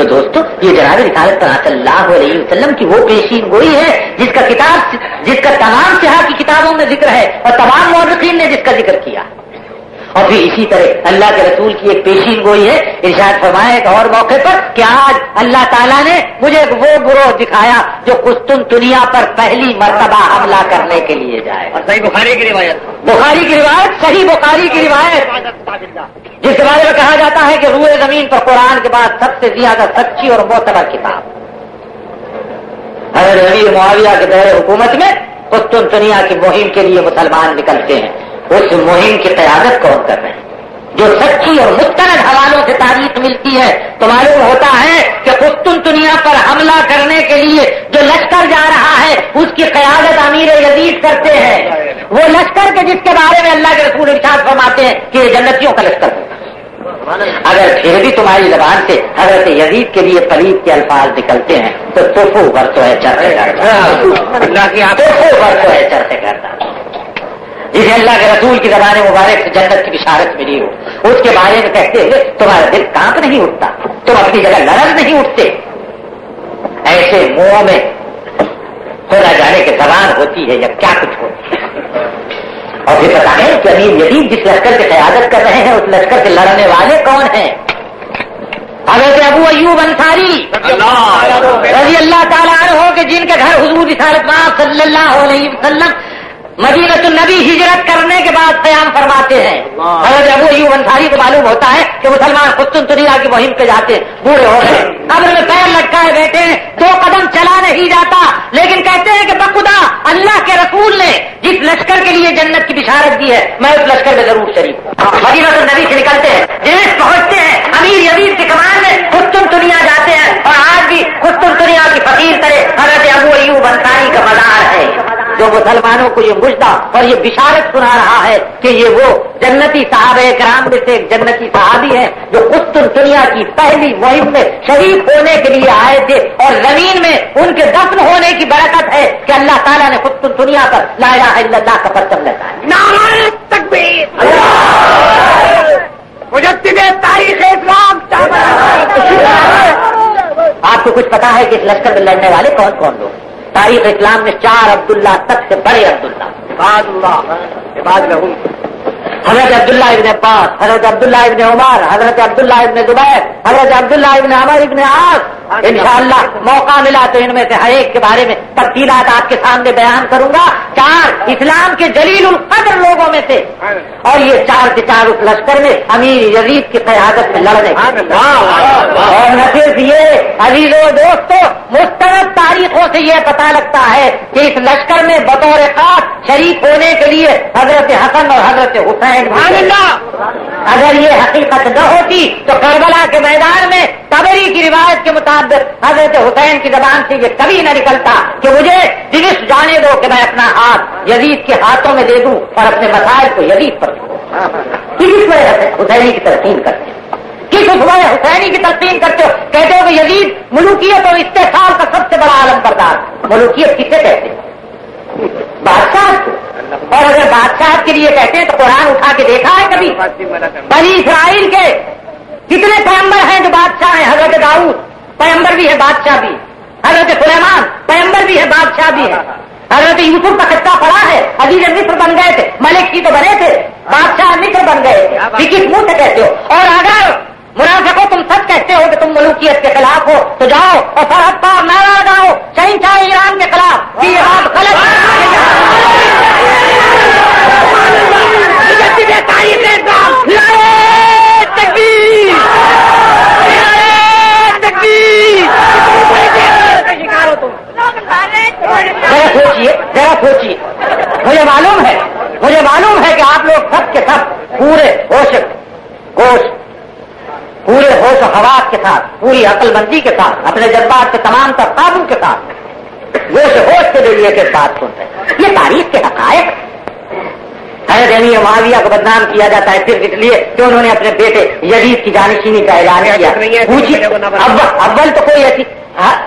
تو دوستو یہ جناب رسالت پر صلی اللہ علیہ وسلم کی وہ پیشین گوئی ہے جس کا کتاب جس کا تمام سیاح کی کتابوں میں ذکر ہے اور تمام مورخین نے جس کا ذکر کیا۔ اور پھر اسی طرح اللہ کے رسول کی ایک پیشین گوئی ہے ارشاد فرمایا ایک اور موقع پر کہ آج اللہ تعالیٰ نے مجھے وہ گروہ دکھایا جو قسطن دنیا پر پہلی مرتبہ حملہ کرنے کے لیے جائے۔ اور صحیح بخاری کی روایت۔ بخاری کی روایت صحیح بخاری کی روایت۔ جس کے بارے میں کہا جاتا ہے کہ روئے زمین پر قرآن کے بعد سب سے زیادہ سچی اور معتبر کتاب۔ حضرت نبی معاویہ کے دور حکومت میں قسطن دنیا کی مہم کے لیے مسلمان نکلتے ہیں۔ اس مہم کی قیادت کون کر رہے ہیں؟ جو سچی اور مستند حوالوں سے تاریخ ملتی ہے، تو معلوم ہوتا ہے کہ قسطن دنیا پر حملہ کرنے کے لیے جو لشکر جا رہا ہے، اس کی قیادت امیر یزید کرتے ہیں۔ وہ لشکر کے جس کے بارے میں اللہ کے رسول ارشاد فرماتے ہیں کہ یہ جنتیوں کا لشکر ہوگا۔ اگر پھر بھی تمہاری زبان سے حضرت یزید کے لیے پلیب کے الفاظ نکلتے ہیں تو توفو برتو ہے چرتے برتو ہے چرتے کرتا جسے اللہ کے رسول کی زبان مبارک سے جنت کی بشارت ملی ہو۔ اس کے بارے میں کہتے ہوئے تمہارا دل کانپ نہیں اٹھتا تم اپنی جگہ لڑک نہیں اٹھتے۔ ایسے منہوں میں ہونا جانے کی زبان ہوتی ہے یا کیا کچھ ہوتی ہے۔ اور پھر بتائیں کہ امیر یزید جس لشکر کی قیادت کر رہے ہیں اس لشکر سے لڑنے والے کون ہیں؟ حضرت ابو ایوب انصاری رضی اللہ تعالیٰ عنہ کہ جن کے گھر حضور رسالت صلی اللہ علیہ وسلم مدینت النبی ہجرت کرنے کے بعد قیام فرماتے ہیں۔ حضرت ابو ایوب انصاری کو معلوم ہوتا ہے کہ مسلمان قسطن دنیا کی مہم پہ جاتے ہیں بوڑھے ہو گئے۔ قبر میں پیر لٹکائے بیٹھے ہیں۔ دو قدم چلا نہیں جاتا۔ لیکن کہتے ہیں کہ بخدا اللہ کے رسول نے جس لشکر کے لیے جنت کی بشارت دی ہے میں اس لشکر میں ضرور شریف ہوں۔ مدینت النبی سے نکلتے ہیں۔ جنس پہنچتے ہیں۔ امیر یزید کی کمان میں قسطن دنیا جاتے ہیں۔ اور آج بھی قسطن دنیا کی فقیر کرے حضرت ابو ایوب انصاری کا مزار ہے جو مسلمانوں کو یہ مجدہ اور یہ بشارت سنا رہا ہے کہ یہ وہ جنتی صاحب کرام میں سے ایک جنتی صحابی ہے جو قسطن دنیا کی پہلی مہم میں شریک ہونے کے لیے آئے تھے اور زمین میں ان کے دفن ہونے کی برکت ہے کہ اللہ تعالیٰ نے قسطن دنیا پر لا الہ الا اللہ کا پرچم تکبیر۔ مجدد تاریخ اسلام آپ کو کچھ پتا ہے کہ اس لشکر میں لڑنے والے کون کون لوگ تاریخ اسلام میں چار عبداللہ تک سے بڑے عبداللہ۔ اللہ عباد لہم حضرت عبداللہ ابن عباس حضرت عبداللہ ابن عمر حضرت عبداللہ ابن زبیر حضرت عبداللہ ابن عمر ابن عاص۔ انشاءاللہ موقع ملا تو ان میں سے ہر ایک کے بارے میں تفصیلات آپ کے سامنے بیان کروں گا۔ چار اسلام کے جلیل القدر لوگوں میں سے۔ اور یہ چار کے چار اس لشکر میں امیر یزید کی قیادت میں لڑنے۔ اور نہ صرف یہ عزیز و دوستو مستند تاریخوں سے یہ پتا لگتا ہے کہ اس لشکر میں بطور خاص شریک ہونے کے لیے حضرت حسن اور حضرت حسین اگر یہ حقیقت نہ ہوتی تو کربلا کے میدان میں تبری کی روایت کے مطابق حضرت حسین کی زبان سے یہ کبھی نہ نکلتا کہ مجھے دلش جانے دو کہ میں اپنا ہاتھ یزید کے ہاتھوں میں دے دوں اور اپنے مسائل کو یزید پر دوں کس وجہ سے حسینی کی ترقین کرتے ہیں۔ کس وجہ حسینی کی تقسیم کرتے ہو؟ کہتے ہو کہ یزید ملوکیت اور استحصال کا سب سے بڑا عالم بردار ملوکیت کسے کہتے ہیں؟ بادشاہ اور اگر بادشاہ کے لیے کہتے ہیں تو قرآن اٹھا کے دیکھا ہے کبھی۔ بنی اسرائیل کے کتنے پیمبر ہیں جو بادشاہ ہیں حضرت داؤد پیمبر بھی ہے بادشاہ بھی۔ حضرت سلیمان پیمبر بھی ہے بادشاہ بھی ہے۔ حضرت یوسف کا خطہ پڑا ہے عزیز مصر بن گئے تھے ملک ہی تو بنے تھے بادشاہ مصر بن گئے تھے۔ کس منہ سے کہتے ہو؟ اور اگر منافقوں تم سچ کہتے ہو کہ تم ملوکیت کے خلاف ہو تو جاؤ اور سرحد پار نعرہ لگاؤ شہنشاہ ایران کے خلاف۔ سوچیے ذرا سوچیے مجھے معلوم ہے مجھے معلوم ہے کہ آپ لوگ سب کے سب پورے ہوش گوشت پورے ہوش و حواس کے ساتھ پوری عقل مندی کے ساتھ اپنے جذبات کے تمام تر قابو کے ساتھ ہوش ہوش کے ذریعے کے ساتھ سنتے ہیں۔ یہ تاریخ کے حقائق امیر معاویہ کو بدنام کیا جاتا ہے صرف اس لیے کہ انہوں نے اپنے بیٹے یزید کی جانشینی کا اعلان کیا۔ اول تو کوئی ایسی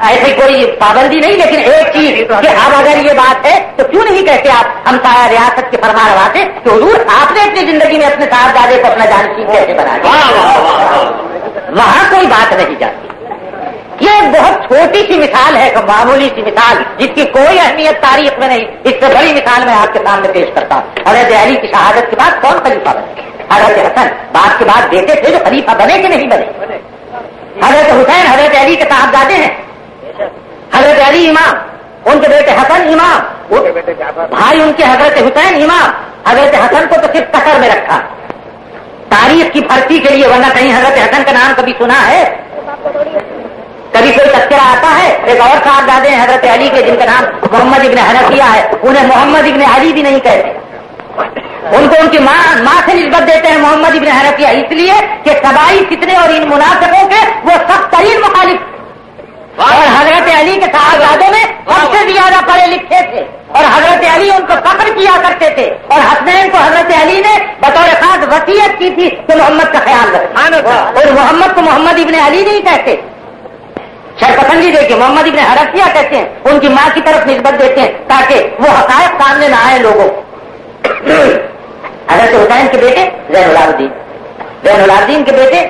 ایسی کوئی پابندی نہیں لیکن ایک چیز کہ اب اگر یہ بات ہے تو کیوں نہیں کہتے آپ ہم سارا ریاست کے فرما روا تھے کہ حضور آپ نے اپنی زندگی میں اپنے صاحب دادے کو اپنا جانشین کیسے بنا دیا؟ وہاں کوئی بات نہیں جاتی۔ چھوٹی سی مثال ہے معمولی سی مثال جس کی کوئی اہمیت تاریخ میں نہیں اس سے بڑی مثال میں آپ کے سامنے پیش کرتا ہوں۔ حضرت علی کی شہادت کے بعد کون خلیفہ بنے؟ حضرت حسن باپ کے بعد بیٹے تھے جو خلیفہ بنے کہ نہیں بنے؟ حضرت حسین، حضرت علی کے صاحبزادے ہیں۔ حضرت علی امام، ان کے بیٹے حسن امام بھائی ان کے حضرت حسین امام، حضرت حسن کو تو صرف قطر میں رکھا۔ تاریخ کی بھرتی کے لیے، ورنہ کہیں حضرت حسن کا نام کبھی سنا ہے؟ کبھی کوئی تذکرہ آتا ہے؟ ایک اور صاحب دادے ہیں، حضرت علی کے، جن کا نام محمد ابن حنفیہ ہے۔ انہیں محمد ابن علی بھی نہیں کہتے۔ ان کو ان کی ماں ماں سے نسبت دیتے ہیں محمد ابن حنفیہ۔ اس لیے کہ سبائی کتنے اور ان مناسبوں کے وہ سب ترین مخالف۔ اور حضرت علی کے صاحبزادوں میں سب سے زیادہ پڑھے لکھے تھے۔ اور حضرت علی ان کو فخر کیا کرتے تھے۔ اور حسنین کو حضرت علی نے بطور خاص وسیعت کی تھی کہ محمد کا خیال رکھے۔ اور محمد کو محمد ابن علی نہیں کہتے۔ پسندی دیکھیے محمد ابن حرفیہ کہتے ہیں ان کی ماں کی طرف نسبت دیتے ہیں تاکہ وہ حقائق سامنے نہ آئے لوگوں۔ حضرت حسین کے بیٹے زین الدین زین الدین کے بیٹے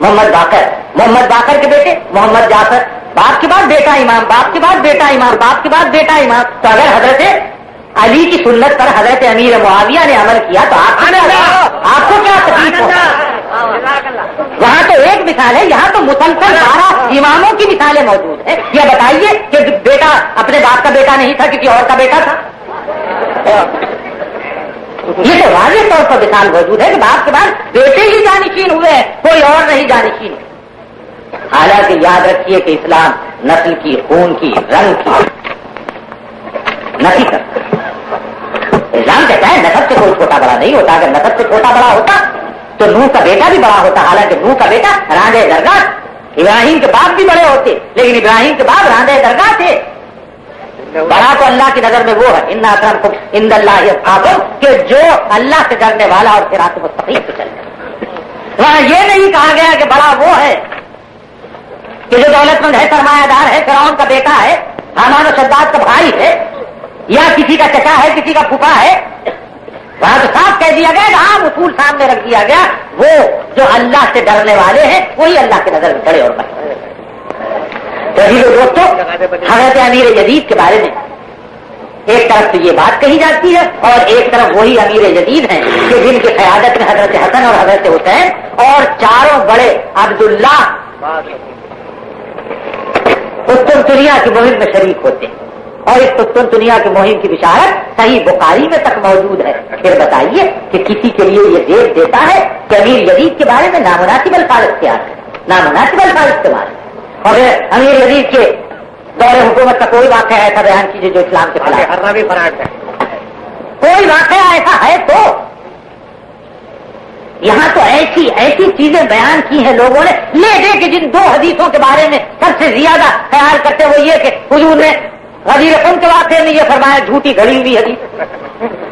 محمد باقر۔ محمد باقر کے بیٹے محمد جعفر۔ باپ کے بعد بیٹا امام باپ کے بعد بیٹا امام باپ کے بعد بیٹا امام۔ تو اگر حضرت علی کی سنت پر حضرت امیر معاویہ نے عمل کیا تو آپ آپ کو کیا تکلیف ہو؟ وہاں تو ایک مثال ہے یہاں تو مسلسل بارہ اماموں کی مثالیں موجود ہیں۔ یہ بتائیے کہ بیٹا اپنے باپ کا بیٹا نہیں تھا کسی اور کا بیٹا تھا؟ یہ تو واضح طور پر مثال موجود ہے کہ باپ کے بعد بیٹے ہی جانشین ہوئے ہیں، کوئی اور نہیں جانشین۔ حالانکہ یاد رکھیے کہ اسلام نسل کی، خون کی، رنگ کی۔ نہیں کرتا اسلام کہتا ہے نسب سے کوئی چھوٹا بڑا نہیں ہوتا، اگر نسب سے چھوٹا بڑا ہوتا تو نو کا بیٹا بھی بڑا ہوتا، حالانکہ نو کا بیٹا راندے درگاہ، ابراہیم کے باپ بھی بڑے ہوتے، لیکن ابراہیم کے باپ راندے درگاہ تھے۔ بڑا تو اللہ کی نظر میں وہ ہے ان اکرم کو ان اللہ کہ جو اللہ سے ڈرنے والا اور پھر آپ مستقیم پہ چل وہاں یہ نہیں کہا گیا کہ بڑا وہ ہے کہ جو دولت مند ہے، سرمایہ دار ہے، فرعون کا بیٹا ہے، حامان و شداد کا بھائی ہے، یا کسی کا چچا ہے، کسی کا پھوپا ہے۔ وہاں تو صاف کہہ دیا گیا عام ہاں، اصول سامنے رکھ دیا گیا، وہ جو اللہ سے ڈرنے والے ہیں، وہی اللہ کی نظر میں کھڑے اور دوستوں حضرت امیر جدید کے بارے میں۔ ایک طرف تو یہ بات کہی جاتی ہے اور ایک طرف وہی امیر جدید ہیں کہ جن کی قیادت میں حضرت حسن اور حضرت حسین اور چاروں بڑے عبداللہ اتر دنیا کی مہم میں شریک ہوتے ہیں۔ اور اس قطن دنیا کی مہم کی بشارت صحیح بخاری میں تک موجود ہے۔ پھر بتائیے کہ کسی کے لیے یہ دیکھ دیتا ہے کہ امیر یزید کے بارے میں نامناسب الفاظ اختیار ہے نامناسب الفاظ استعمال اور امیر یزید کے دور حکومت کا کوئی واقعہ ایسا بیان کیجیے جو اسلام کے خلاف بھی فراڈ ہے۔ کوئی واقعہ ایسا ہے تو؟ یہاں تو ایسی ایسی چیزیں بیان کی ہیں لوگوں نے۔ لے دے کہ جن دو حدیثوں کے بارے میں سب سے زیادہ خیال کرتے وہ یہ کہ حضور نے غزیر رقم کے واقعے میں یہ فرمایا جھوٹی گھڑی ہوئی حدیث۔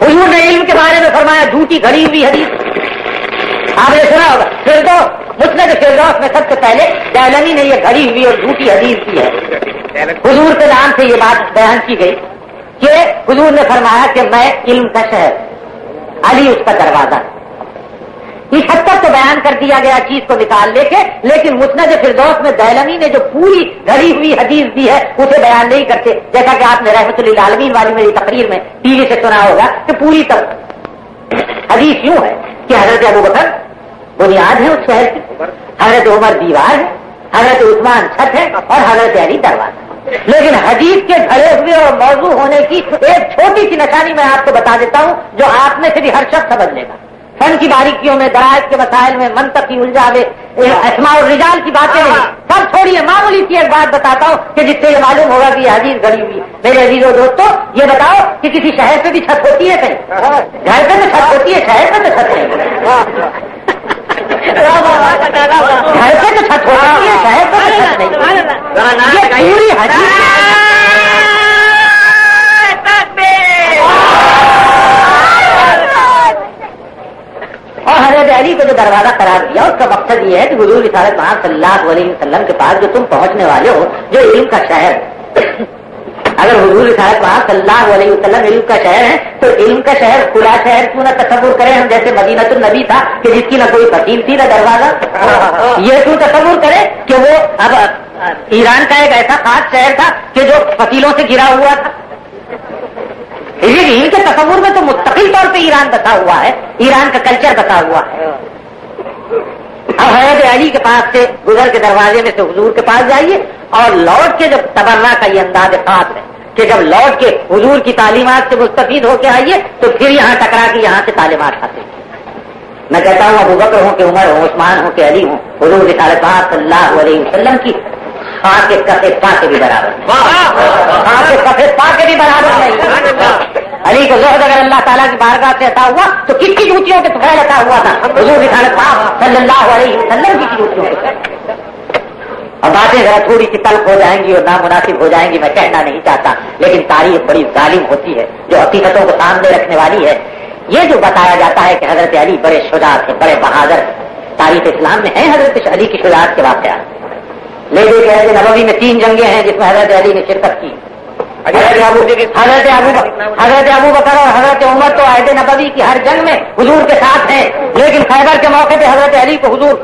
حضور نے علم کے بارے میں فرمایا جھوٹی گھڑی ہوئی حدیث۔ آپ نے سنا ہوگا۔ پھر تو مسلم فردوس میں سب سے پہلے دہلنی نے یہ گھڑی ہوئی اور جھوٹی حدیث کی ہے۔ حضور کے نام سے یہ بات بیان کی گئی کہ حضور نے فرمایا کہ میں علم کا شہر، علی اس کا دروازہ۔ اس حد تک تو بیان کر دیا گیا، چیز کو نکال لے کے، لیکن مسند فردوس میں دہلمی نے جو پوری گھڑی ہوئی حدیث دی ہے، اسے بیان نہیں کرتے۔ جیسا کہ آپ نے رحمت اللہ عالمین والی میری تقریر میں ٹی وی سے سنا ہوگا کہ پوری تک حدیث یوں ہے کہ حضرت ابو بکر بنیاد ہے اس شہر کی۔ حضرت عمر دیوار ہے حضرت عثمان چھت ہے اور حضرت علی دروازہ۔ لیکن حدیث کے گھڑے ہوئے اور موضوع ہونے کی ایک چھوٹی سی نشانی میں آپ کو بتا دیتا ہوں جو آپ میں سے بھی ہر شخص سمجھ لے گا۔ فن کی باریکیوں میں درائز کے مسائل میں منتق کی الجھاوے اسماء الرجال کی باتیں سب چھوڑیے معمولی سی ایک بات بتاتا ہوں کہ جس سے یہ معلوم ہوگا کہ یہ حدیث گڑی ہوئی۔ میرے عزیز و دوستوں یہ بتاؤ کہ کسی شہر پہ بھی چھت ہوتی ہے کہیں گھر پہ تو چھت ہوتی ہے شہر پہ تو چھت نہیں گھر پہ تو چھت ہے شہر پہ تو چھت نہیں پوری حدیث اور حضرت علی کو جو دروازہ قرار دیا اس کا مقصد یہ ہے کہ حضور رسالت صلی اللہ علیہ وسلم کے پاس جو تم پہنچنے والے ہو جو علم کا شہر اگر حضور رسالت محمد صلی اللہ علیہ وسلم علم کا شہر ہے، تو علم کا شہر کھلا شہر کیوں نہ تصور کریں ہم جیسے مدینہ النبی تھا کہ جس کی نہ کوئی فصیل تھی نہ دروازہ؟ یہ کیوں تصور کرے کہ وہ اب ایران کا ایک ایسا خاص شہر تھا کہ جو فتیلوں سے گرا ہوا تھا؟ ان کے تصور میں تو مستقل طور پہ ایران بتا ہوا ہے، ایران کا کلچر بتا ہوا ہے۔ اب حضرت علی کے پاس سے گزر کے دروازے میں سے حضور کے پاس جائیے اور لوٹ کے جب تبرہ کا یہ انداز خاص ہے۔ کہ جب لوٹ کے حضور کی تعلیمات سے مستفید ہو کے آئیے تو پھر یہاں ٹکرا کے یہاں سے تعلیمات حاصل میں کہتا ہوں ابو بکر ہوں کہ عمر ہوں عثمان ہوں کہ علی ہوں حضور تعلیم صلی اللہ علیہ وسلم کی کے کفے پا کے بھی برابر کے کفے پا کے بھی برابر نہیں علی کو زہد اگر اللہ تعالیٰ کی بارگاہ سے عطا ہوا تو کس کی جوتیوں کے تو عطا ہوا تھا؟ حضور کی تعلیم صلی اللہ علیہ وسلم کی جوتیوں کے اور باتیں ذرا تھوڑی سی تلخ ہو جائیں گی اور نامناسب ہو جائیں گی، میں کہنا نہیں چاہتا۔ لیکن تاریخ بڑی ظالم ہوتی ہے، جو حقیقتوں کو سامنے رکھنے والی ہے۔ یہ جو بتایا جاتا ہے کہ حضرت علی بڑے شجاعت ہیں بڑے بہادر تاریخ اسلام میں ہیں حضرت علی کی شجاعت کے واقعات۔ لے دے کہ نبوی میں تین جنگیں ہیں جس میں حضرت علی نے شرکت کی۔ حضرت ابو حضرت ابو بکر اور حضرت عمر تو عہد نبوی کی ہر جنگ میں حضور کے ساتھ ہیں۔ لیکن خیبر کے موقع پہ حضرت علی کو حضور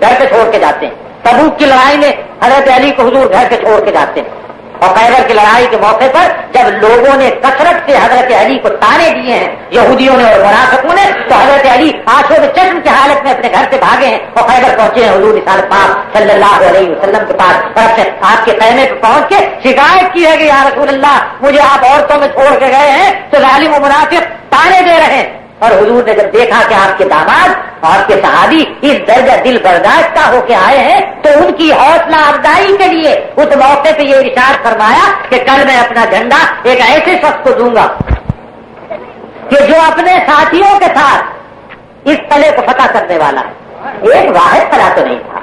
گھر پہ چھوڑ کے جاتے ہیں۔ تبوک کی لڑائی میں حضرت علی کو حضور گھر کے چھوڑ کے جاتے ہیں۔ اور خیبر کی لڑائی کے موقع پر جب لوگوں نے کثرت سے حضرت علی کو تانے دیے ہیں، یہودیوں نے اور مناسبوں نے، تو حضرت علی آنکھوں میں چشم کی حالت میں اپنے گھر سے بھاگے ہیں اور خیبر پہنچے ہیں حضور نثال پاک صلی اللہ علیہ وسلم کے پاس۔ اور اپنے آپ کے خیمے پہ پہنچ کے شکایت کی ہے کہ یا رسول اللہ، مجھے آپ عورتوں میں چھوڑ کے گئے ہیں، تو ظالم و مناسب تانے دے رہے ہیں۔ اور حضور نے جب دیکھا کہ آپ کے داماد آپ کے صحابی اس درجہ دل برداشت ہو کے آئے ہیں، تو ان کی حوصلہ افزائی کے لیے اس موقع پہ یہ اشار فرمایا کہ کل میں اپنا جھنڈا ایک ایسے شخص کو دوں گا کہ جو اپنے ساتھیوں کے ساتھ اس قلعے کو فتح کرنے والا ہے۔ ایک واحد قلعہ تو نہیں تھا۔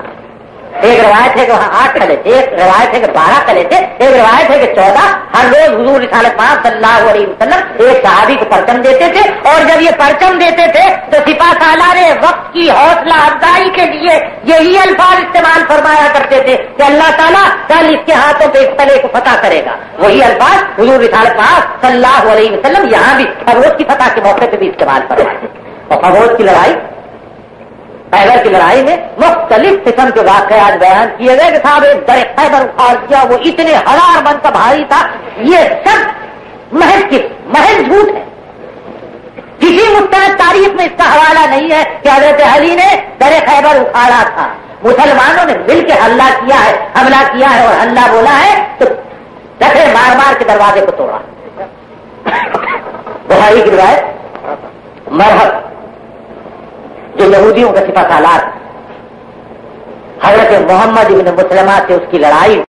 ایک روایت ہے کہ وہاں آٹھ کلے تھے، ایک روایت ہے کہ بارہ کلے تھے، ایک روایت ہے کہ چودہ، ہر روز حضور رسالت پاک صلی اللہ علیہ وسلم ایک صحابی کو پرچم دیتے تھے اور جب یہ پرچم دیتے تھے تو سپا سالار وقت کی حوصلہ افزائی کے لیے یہی الفاظ استعمال فرمایا کرتے تھے کہ اللہ تعالیٰ کل اس کے ہاتھوں پہ اس قلعے کو فتح کرے گا۔ وہی الفاظ حضور رسالت پاک صلی اللہ علیہ وسلم یہاں بھی فروغ کی فتح کے موقع پہ بھی استعمال فرمائے اور فروغ کی لڑائی خیبر کی لڑائی میں مختلف قسم کے واقعات بیان کیے گئے کہ صاحب ایک در خیبر اخاڑ کیا وہ اتنے ہزار من کا بھاری تھا، یہ سب محض کی محض جھوٹ ہے۔ کسی مستند تاریخ میں اس کا حوالہ نہیں ہے کہ حضرت علی نے در خیبر اکھاڑا تھا۔ مسلمانوں نے مل کے حملہ کیا ہے، حملہ کیا ہے اور حملہ بولا ہے تو دفے مار مار کے دروازے کو توڑا۔ بہاری کی روایت مرحب۔ جو یہودیوں کا سپاہ سالات حضرت محمد ابن مسلمہ سے اس کی لڑائی